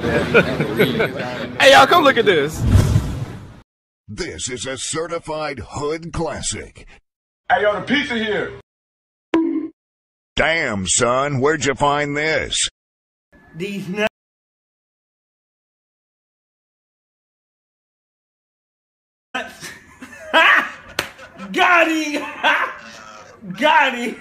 hey, y'all, come look at this. This is a certified hood classic. Hey, yo, the pizza here. Damn, son, where'd you find this? These nuts. Got him! Got him!